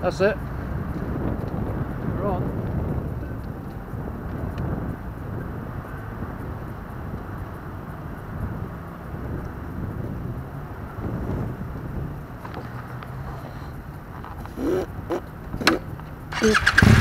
That's it. We're on. Oop.